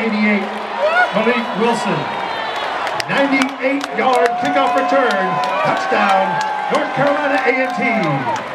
88, Malik Wilson. 98-yard kickoff return, touchdown, North Carolina A&T.